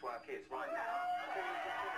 to our kids right now.